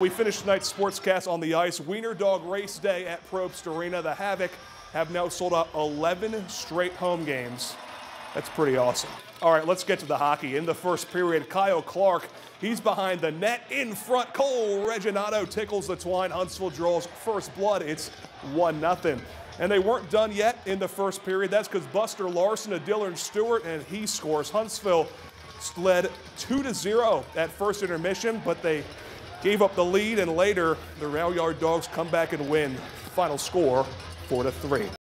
We finished tonight's sportscast on the ice. Wiener Dog Race Day at Propst Arena. The Havoc have now sold out 11 straight home games. That's pretty awesome. All right, let's get to the hockey. In the first period, Kyle Clark, he's behind the net in front. Cole Reginato tickles the twine. Huntsville draws first blood. It's 1 0. And they weren't done yet in the first period. That's because Buster Larson to Dylan Stewart, and he scores. Huntsville led 2 to 0 at first intermission, but they gave up the lead, and later the Rail Yard Dawgs come back and win. Final score 4 to 3.